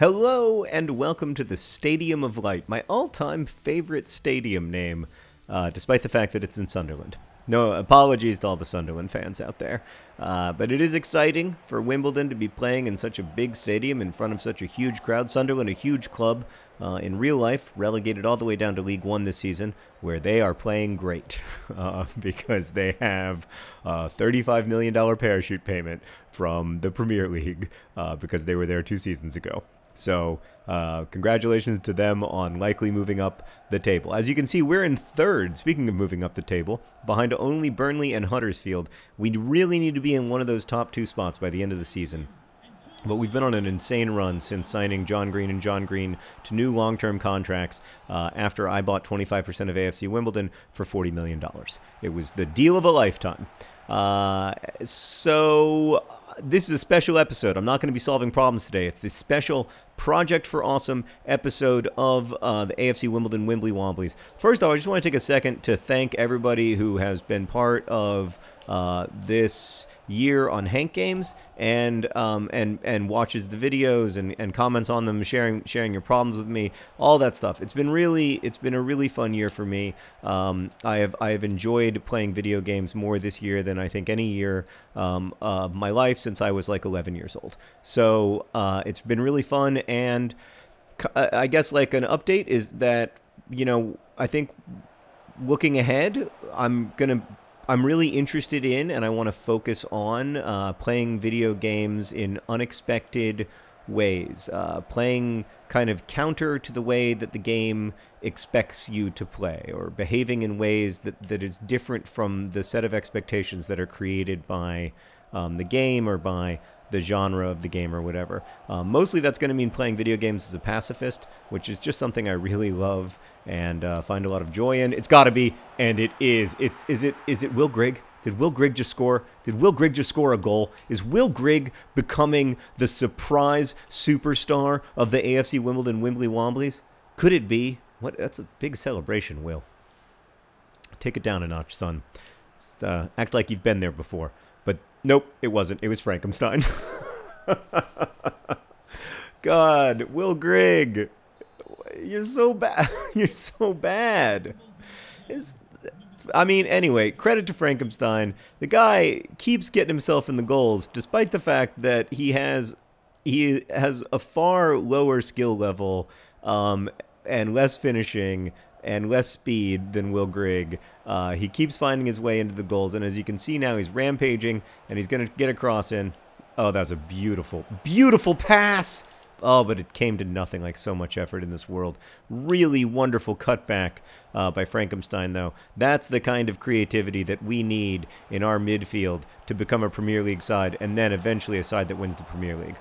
Hello and welcome to the Stadium of Light, my all-time favorite stadium name, uh, despite the fact that it's in Sunderland. No apologies to all the Sunderland fans out there, uh, but it is exciting for Wimbledon to be playing in such a big stadium in front of such a huge crowd. Sunderland, a huge club uh, in real life, relegated all the way down to League One this season, where they are playing great uh, because they have a $35 million parachute payment from the Premier League uh, because they were there two seasons ago. So, uh, congratulations to them on likely moving up the table. As you can see, we're in third. Speaking of moving up the table, behind only Burnley and Huddersfield, we really need to be in one of those top two spots by the end of the season. But we've been on an insane run since signing John Green and John Green to new long term contracts uh, after I bought 25% of AFC Wimbledon for $40 million. It was the deal of a lifetime. Uh, so this is a special episode. I'm not going to be solving problems today. It's this special Project for Awesome episode of uh, the AFC Wimbledon Wimbly Womblies. First off, I just want to take a second to thank everybody who has been part of uh, this year on Hank Games and um, and and watches the videos and, and comments on them, sharing sharing your problems with me, all that stuff. It's been really it's been a really fun year for me. Um, I have I have enjoyed playing video games more this year than I think any year um, of my life since I was like 11 years old. So uh, it's been really fun and I guess like an update is that you know I think looking ahead, I'm gonna I'm really interested in and I want to focus on uh, playing video games in unexpected ways, uh, playing kind of counter to the way that the game expects you to play, or behaving in ways that, that is different from the set of expectations that are created by um, the game or by the genre of the game or whatever. Um, mostly that's going to mean playing video games as a pacifist, which is just something I really love and uh, find a lot of joy in. It's got to be, and it is. It's is it is it Will Grigg? Did Will Grigg just score? Did Will Grigg just score a goal? Is Will Grigg becoming the surprise superstar of the AFC Wimbledon Wimbly Womblies? Could it be? What? That's a big celebration, Will. Take it down a notch, son. Uh, act like you've been there before. But nope, it wasn't. It was Frankenstein. God, Will Grigg. You're so bad. You're so bad. It's, I mean, anyway, credit to Frankenstein. The guy keeps getting himself in the goals, despite the fact that he has he has a far lower skill level um, and less finishing and less speed than Will Grigg. Uh, he keeps finding his way into the goals, and as you can see now, he's rampaging, and he's going to get a cross in. Oh, that's a beautiful, beautiful pass! Oh, but it came to nothing like so much effort in this world. Really wonderful cutback uh, by Frankenstein, though. That's the kind of creativity that we need in our midfield to become a Premier League side and then eventually a side that wins the Premier League.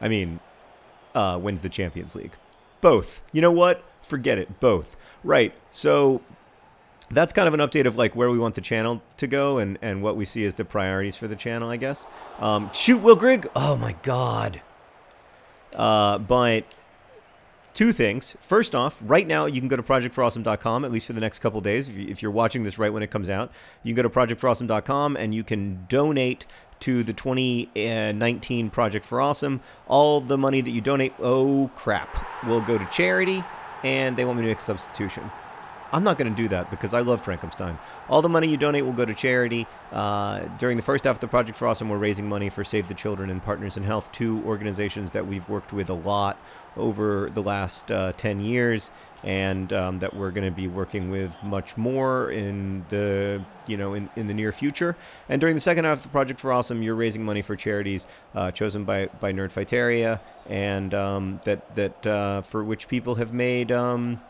I mean, uh, wins the Champions League. Both. You know what? Forget it. Both. Right. So that's kind of an update of like where we want the channel to go and, and what we see as the priorities for the channel, I guess. Um, shoot, Will Grigg! Oh my god. Uh, but two things. First off, right now you can go to projectforawesome.com, at least for the next couple days. If you're watching this right when it comes out, you can go to projectforawesome.com and you can donate to the 2019 Project for Awesome. All the money that you donate, oh crap, will go to charity, and they want me to make a substitution. I'm not going to do that because I love Frankenstein. All the money you donate will go to charity. Uh, during the first half of the Project for Awesome, we're raising money for Save the Children and Partners in Health, two organizations that we've worked with a lot over the last uh, 10 years and um, that we're going to be working with much more in the you know in, in the near future and during the second half of the project for awesome you're raising money for charities uh, chosen by by nerdfighteria and um, that that uh, for which people have made um,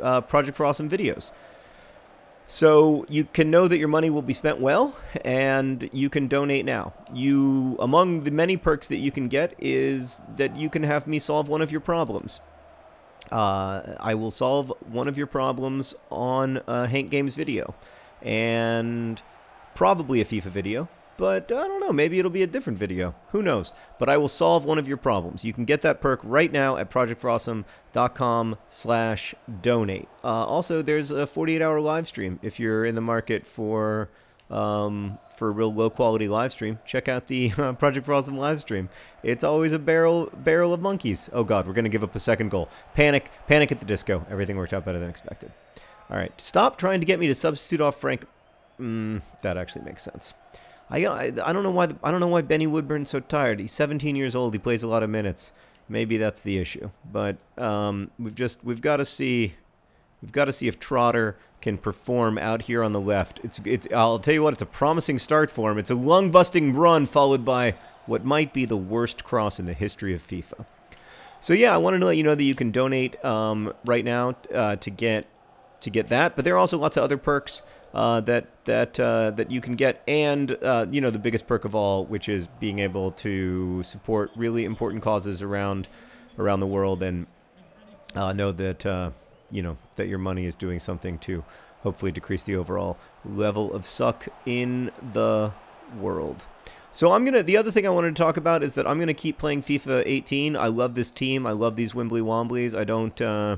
uh, Project for Awesome videos. So you can know that your money will be spent well, and you can donate now. You, among the many perks that you can get, is that you can have me solve one of your problems. Uh, I will solve one of your problems on a Hank Games video, and probably a FIFA video but I don't know, maybe it'll be a different video. Who knows? But I will solve one of your problems. You can get that perk right now at projectforawesome.com slash donate. Uh, also, there's a 48-hour live stream if you're in the market for um, for a real low quality live stream, check out the uh, Project for Awesome live stream. It's always a barrel barrel of monkeys. Oh God, we're gonna give up a second goal. Panic, panic at the disco. Everything worked out better than expected. All right, stop trying to get me to substitute off Frank. Mm, that actually makes sense. I, I, I don't know why the, I don't know why Benny Woodburn's so tired. He's 17 years old. He plays a lot of minutes. Maybe that's the issue. But um, we've just we've got to see we've got to see if Trotter can perform out here on the left. It's it's I'll tell you what, it's a promising start for him. It's a lung-busting run followed by what might be the worst cross in the history of FIFA. So yeah, I wanted to let you know that you can donate um, right now uh, to get to get that, but there are also lots of other perks uh, that that uh, that you can get, and uh, you know the biggest perk of all, which is being able to support really important causes around around the world, and uh, know that uh, you know that your money is doing something to hopefully decrease the overall level of suck in the world. So I'm gonna. The other thing I wanted to talk about is that I'm gonna keep playing FIFA 18. I love this team. I love these Wimbly Womblies. I don't. Uh,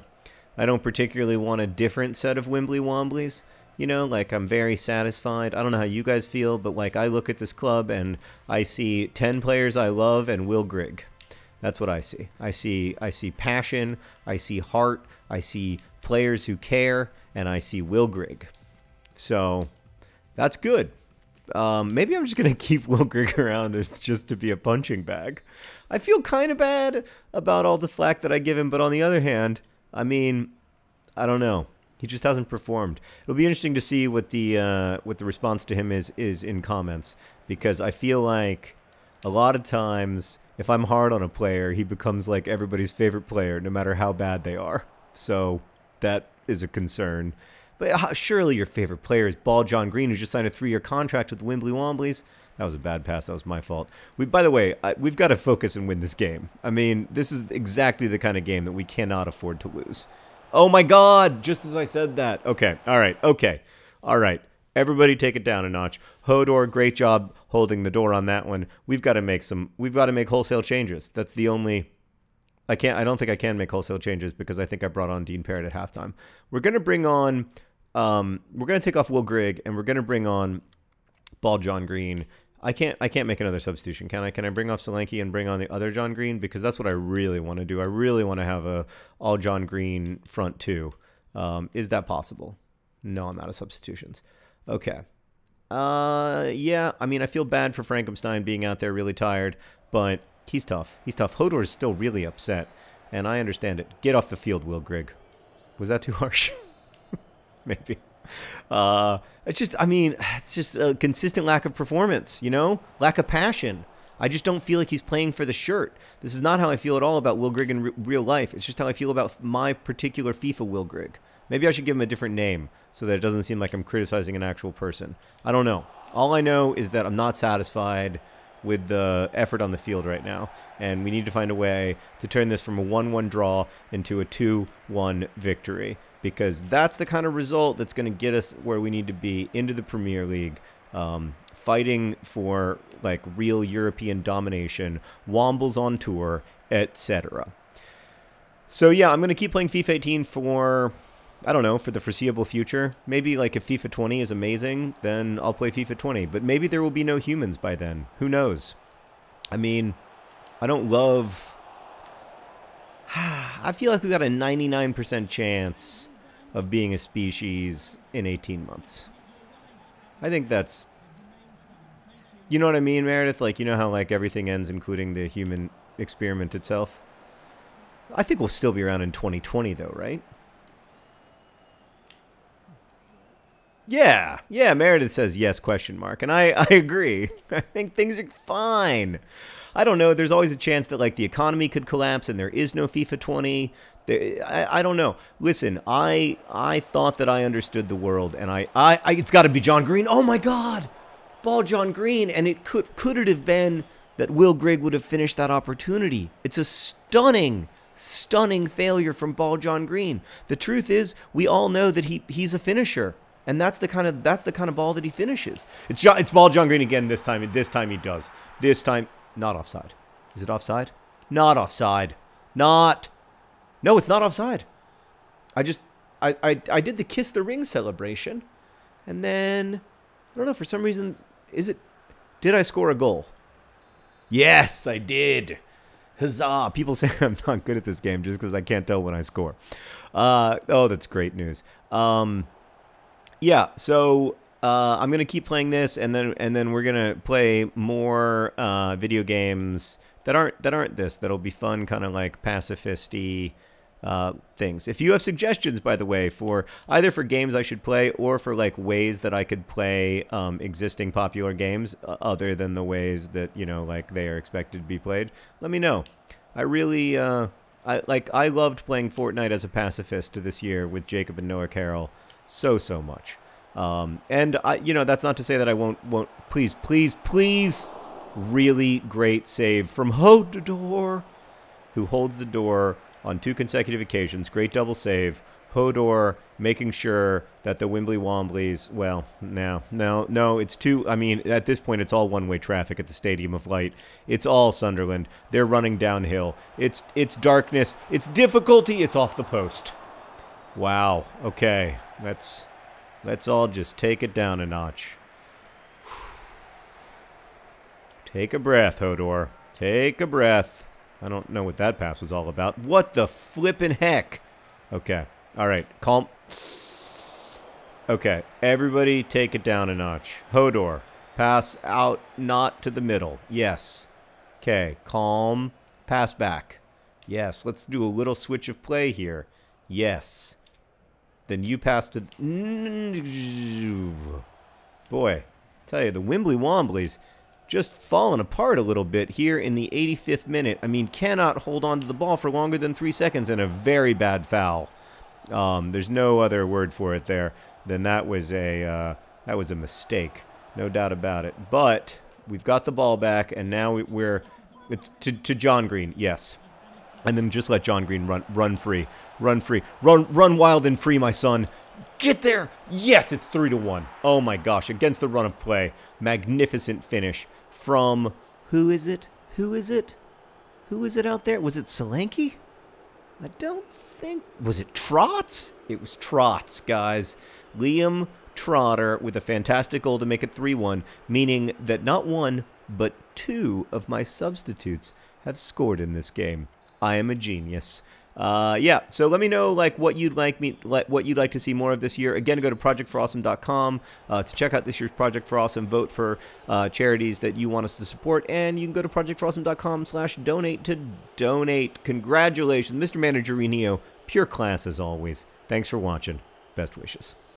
I don't particularly want a different set of Wimbly Womblies. You know, like I'm very satisfied. I don't know how you guys feel, but like I look at this club and I see 10 players I love and Will Grigg. That's what I see. I see I see passion, I see heart, I see players who care, and I see Will Grigg. So that's good. Um, maybe I'm just gonna keep Will Grigg around just to be a punching bag. I feel kind of bad about all the flack that I give him, but on the other hand, I mean, I don't know. He just hasn't performed. It'll be interesting to see what the uh, what the response to him is is in comments because I feel like a lot of times if I'm hard on a player, he becomes like everybody's favorite player, no matter how bad they are. So that is a concern. But uh, surely your favorite player is Ball John Green, who just signed a three-year contract with the Wimbly Womblies. That was a bad pass. That was my fault. We, by the way, I, we've got to focus and win this game. I mean, this is exactly the kind of game that we cannot afford to lose. Oh my god, just as I said that. Okay, all right, okay. All right. Everybody take it down a notch. Hodor, great job holding the door on that one. We've got to make some we've got to make wholesale changes. That's the only I can't I don't think I can make wholesale changes because I think I brought on Dean Parrott at halftime. We're gonna bring on um, we're gonna take off Will Grigg and we're gonna bring on Ball John Green I can't I can't make another substitution, can I? Can I bring off Solanke and bring on the other John Green because that's what I really want to do. I really want to have a all John Green front two. Um, is that possible? No, I'm out of substitutions. Okay. Uh, yeah. I mean, I feel bad for Frankenstein being out there really tired, but he's tough. He's tough. Hodor is still really upset, and I understand it. Get off the field, Will Grigg. Was that too harsh? Maybe. Uh, it's just, I mean, it's just a consistent lack of performance, you know, lack of passion. I just don't feel like he's playing for the shirt. This is not how I feel at all about Will Grigg in re real life. It's just how I feel about my particular FIFA Will Grigg. Maybe I should give him a different name so that it doesn't seem like I'm criticizing an actual person. I don't know. All I know is that I'm not satisfied with the effort on the field right now, and we need to find a way to turn this from a 1-1 draw into a 2-1 victory because that's the kind of result that's going to get us where we need to be into the Premier League, um, fighting for like real European domination, Wombles on tour, etc. So yeah, I'm going to keep playing FIFA 18 for I don't know, for the foreseeable future. Maybe like if FIFA 20 is amazing, then I'll play FIFA 20, but maybe there will be no humans by then. Who knows? I mean, I don't love I feel like we got a 99% chance of being a species in 18 months. I think that's you know what I mean, Meredith? Like you know how like everything ends including the human experiment itself? I think we'll still be around in 2020 though, right? Yeah, yeah, Meredith says yes, question mark. And I, I agree. I think things are fine. I don't know. There's always a chance that like the economy could collapse and there is no FIFA 20. I, I don't know. Listen, I I thought that I understood the world, and I, I, I it's got to be John Green. Oh my God, ball John Green, and it could could it have been that Will Grigg would have finished that opportunity? It's a stunning, stunning failure from ball John Green. The truth is, we all know that he he's a finisher, and that's the kind of that's the kind of ball that he finishes. It's it's ball John Green again this time. This time he does. This time not offside. Is it offside? Not offside. Not no, it's not offside. I just I, I I did the kiss the ring celebration, and then I don't know. For some reason, is it? Did I score a goal? Yes, I did. Huzzah! People say I'm not good at this game just because I can't tell when I score. Uh, oh, that's great news. Um, yeah, so uh, I'm gonna keep playing this, and then and then we're gonna play more uh, video games that aren't that aren't this. That'll be fun, kind of like pacifisty uh, things. If you have suggestions, by the way, for either for games I should play or for like ways that I could play um, existing popular games uh, other than the ways that you know like they are expected to be played, let me know. I really uh, I like I loved playing Fortnite as a pacifist this year with Jacob and Noah Carroll so so much. Um, and I, you know, that's not to say that I won't won't. Please, please, please, really great save from Hodor, who holds the door on two consecutive occasions. Great double save. Hodor making sure that the Wimbly Wombleys, well, no, no, no, it's too, I mean, at this point, it's all one-way traffic at the Stadium of Light. It's all Sunderland. They're running downhill. It's it's darkness. It's difficulty. It's off the post. Wow. Okay, let's let's all just take it down a notch. Take a breath, Hodor. Take a breath. I don't know what that pass was all about. What the flippin' heck? Okay. All right. Calm. Okay. Everybody take it down a notch. Hodor. Pass out, not to the middle. Yes. Okay. Calm. Pass back. Yes. Let's do a little switch of play here. Yes. Then you pass to... Boy. tell you, the Wimbly Wombleys just fallen apart a little bit here in the 85th minute. I mean, cannot hold on to the ball for longer than three seconds and a very bad foul. Um, there's no other word for it there than that was a uh, that was a mistake, no doubt about it. But we've got the ball back, and now we're to, to John Green, yes, and then just let John Green run run free, run free, run run wild and free, my son. Get there! Yes, it's 3 to 1. Oh my gosh, against the run of play. Magnificent finish from who is it? Who is it? Who is it out there? Was it Solanke? I don't think was it Trots? It was Trots, guys. Liam Trotter with a fantastic goal to make it 3-1, meaning that not one, but two of my substitutes have scored in this game. I am a genius. Uh, yeah, so let me know like what you'd like me like what you'd like to see more of this year. Again, go to projectforawesome.com uh, to check out this year's Project for Awesome. Vote for uh, charities that you want us to support, and you can go to projectforawesome.com/donate to donate. Congratulations, Mr. Manager Renio. Pure class as always. Thanks for watching. Best wishes.